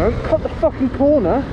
Cut the fucking corner.